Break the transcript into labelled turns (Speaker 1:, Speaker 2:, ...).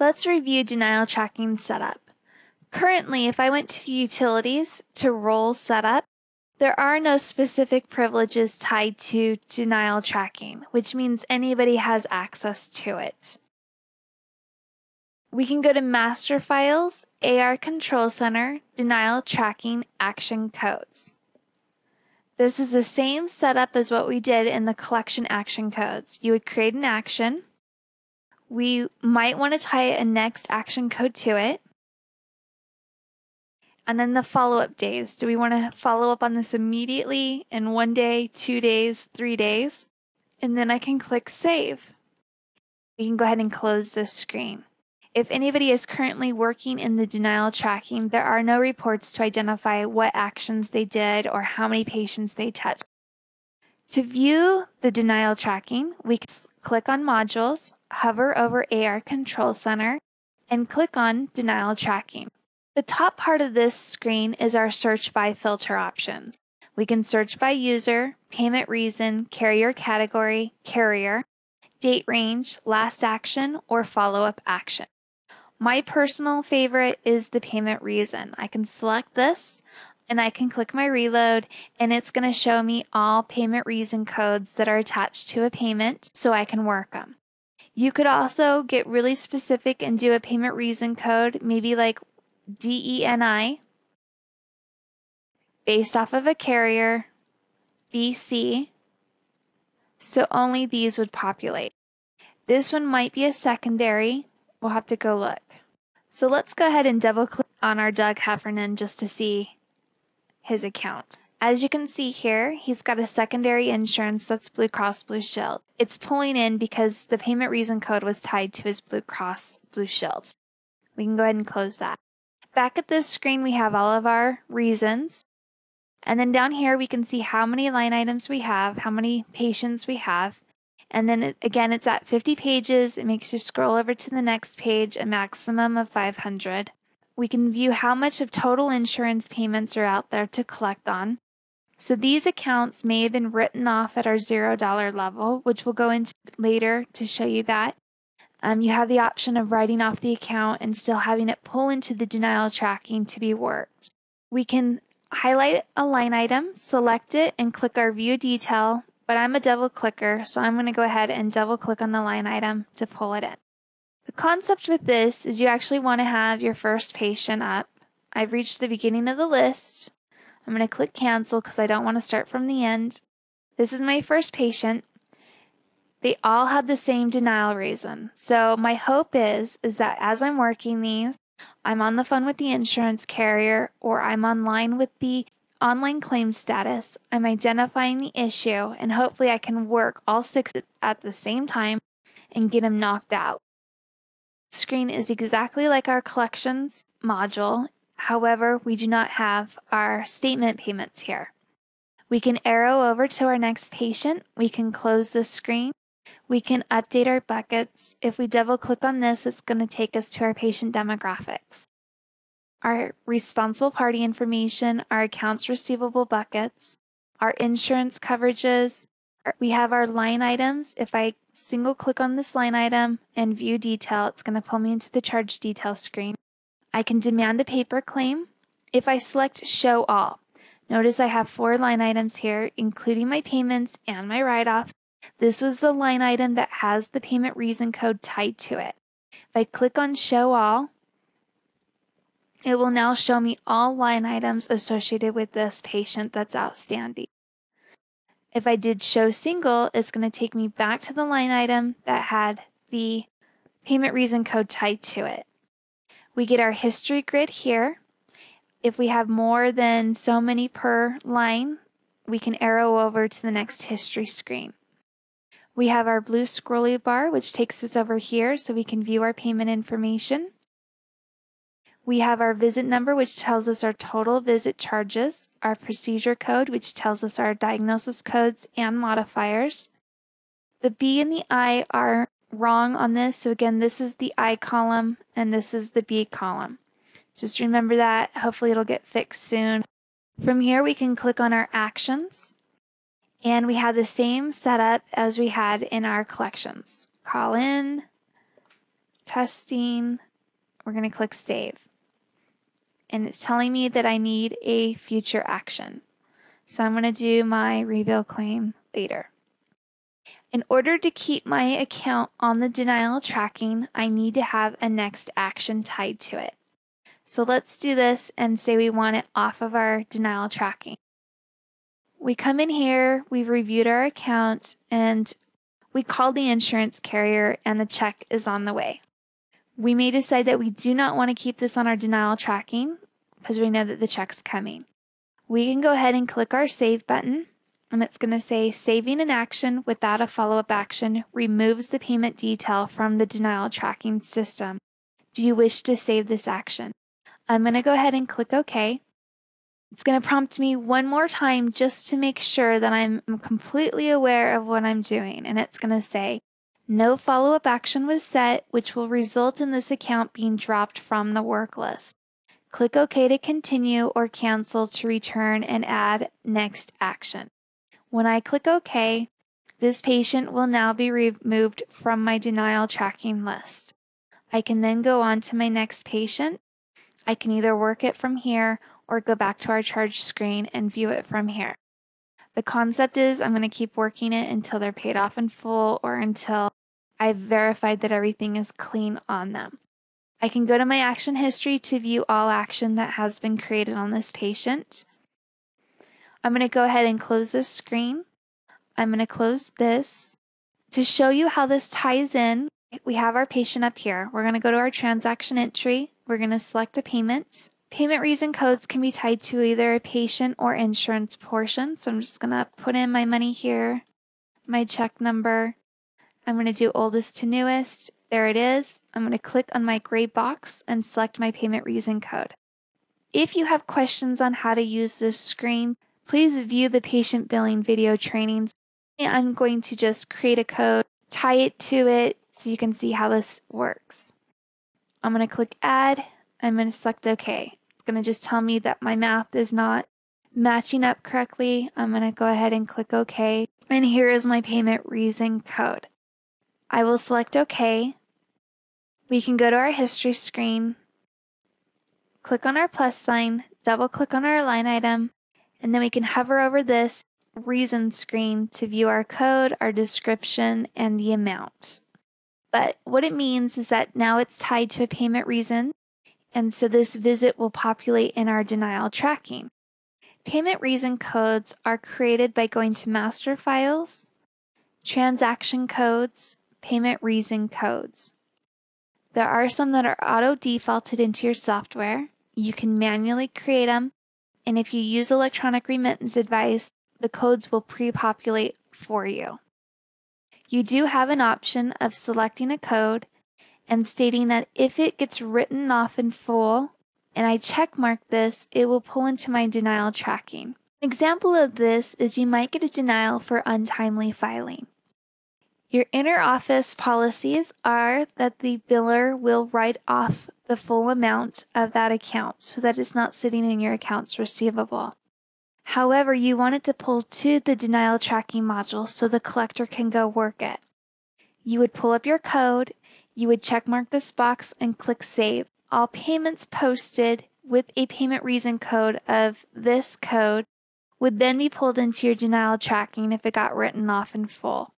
Speaker 1: Let's review denial tracking setup. Currently, if I went to Utilities to Role Setup, there are no specific privileges tied to denial tracking, which means anybody has access to it. We can go to Master Files, AR Control Center, Denial Tracking Action Codes. This is the same setup as what we did in the collection action codes. You would create an action. We might want to tie a next action code to it. And then the follow up days. Do we want to follow up on this immediately in one day, two days, three days? And then I can click save. We can go ahead and close this screen. If anybody is currently working in the denial tracking, there are no reports to identify what actions they did or how many patients they touched. To view the denial tracking, we can click on modules, hover over AR Control Center, and click on denial tracking. The top part of this screen is our search by filter options. We can search by user, payment reason, carrier category, carrier, date range, last action, or follow up action. My personal favorite is the payment reason. I can select this and I can click my reload and it's going to show me all payment reason codes that are attached to a payment so I can work them. You could also get really specific and do a payment reason code, maybe like DENI based off of a carrier, BC, so only these would populate. This one might be a secondary. We'll have to go look. So let's go ahead and double click on our Doug Heffernan just to see his account. As you can see here, he's got a secondary insurance that's Blue Cross Blue Shield. It's pulling in because the payment reason code was tied to his Blue Cross Blue Shield. We can go ahead and close that. Back at this screen, we have all of our reasons. And then down here, we can see how many line items we have, how many patients we have. And then it, again, it's at 50 pages. It makes you scroll over to the next page, a maximum of 500. We can view how much of total insurance payments are out there to collect on. So these accounts may have been written off at our $0 level, which we'll go into later to show you that. Um, you have the option of writing off the account and still having it pull into the denial tracking to be worked. We can highlight a line item, select it, and click our view detail, but I'm a double clicker, so I'm going to go ahead and double click on the line item to pull it in. The concept with this is you actually want to have your first patient up. I've reached the beginning of the list. I'm going to click cancel because I don't want to start from the end. This is my first patient they all had the same denial reason. So my hope is is that as I'm working these, I'm on the phone with the insurance carrier or I'm online with the online claim status. I'm identifying the issue and hopefully I can work all six at the same time and get them knocked out. Screen is exactly like our collections module. However, we do not have our statement payments here. We can arrow over to our next patient. We can close the screen we can update our buckets. If we double click on this, it's going to take us to our patient demographics. Our responsible party information, our accounts receivable buckets, our insurance coverages. We have our line items. If I single click on this line item and view detail, it's going to pull me into the charge detail screen. I can demand the paper claim. If I select show all, notice I have four line items here, including my payments and my write-offs. This was the line item that has the payment reason code tied to it. If I click on show all, it will now show me all line items associated with this patient that's outstanding. If I did show single, it's going to take me back to the line item that had the payment reason code tied to it. We get our history grid here. If we have more than so many per line, we can arrow over to the next history screen. We have our blue scrolly bar, which takes us over here so we can view our payment information. We have our visit number, which tells us our total visit charges, our procedure code, which tells us our diagnosis codes and modifiers. The B and the I are wrong on this. So again, this is the I column and this is the B column. Just remember that. Hopefully it'll get fixed soon. From here, we can click on our actions and we have the same setup as we had in our collections. Call in, testing. We're going to click save. And it's telling me that I need a future action. So I'm going to do my rebill claim later. In order to keep my account on the denial tracking, I need to have a next action tied to it. So let's do this and say we want it off of our denial tracking. We come in here, we've reviewed our account, and we called the insurance carrier, and the check is on the way. We may decide that we do not want to keep this on our denial tracking because we know that the check's coming. We can go ahead and click our save button, and it's going to say saving an action without a follow up action removes the payment detail from the denial tracking system. Do you wish to save this action? I'm going to go ahead and click OK. It's going to prompt me one more time just to make sure that I'm completely aware of what I'm doing. And it's going to say, no follow up action was set, which will result in this account being dropped from the work list. Click OK to continue or cancel to return and add next action. When I click OK, this patient will now be removed from my denial tracking list. I can then go on to my next patient. I can either work it from here or go back to our charge screen and view it from here. The concept is I'm going to keep working it until they're paid off in full or until I've verified that everything is clean on them. I can go to my action history to view all action that has been created on this patient. I'm going to go ahead and close this screen. I'm going to close this. To show you how this ties in, we have our patient up here. We're going to go to our transaction entry. We're going to select a payment. Payment reason codes can be tied to either a patient or insurance portion. So I'm just going to put in my money here, my check number. I'm going to do oldest to newest. There it is. I'm going to click on my gray box and select my payment reason code. If you have questions on how to use this screen, please view the patient billing video trainings. I'm going to just create a code, tie it to it so you can see how this works. I'm going to click add. I'm going to select OK It's going to just tell me that my math is not matching up correctly. I'm going to go ahead and click OK. And here is my payment reason code. I will select OK. We can go to our history screen, click on our plus sign, double click on our line item, and then we can hover over this reason screen to view our code, our description, and the amount. But what it means is that now it's tied to a payment reason and so this visit will populate in our denial tracking. Payment reason codes are created by going to master files, transaction codes, payment reason codes. There are some that are auto defaulted into your software. You can manually create them, and if you use electronic remittance advice, the codes will pre populate for you. You do have an option of selecting a code and stating that if it gets written off in full and I check mark this, it will pull into my denial tracking. An example of this is you might get a denial for untimely filing. Your inner office policies are that the biller will write off the full amount of that account so that it's not sitting in your accounts receivable. However, you want it to pull to the denial tracking module so the collector can go work it. You would pull up your code you would checkmark this box and click Save. All payments posted with a payment reason code of this code would then be pulled into your denial tracking if it got written off in full.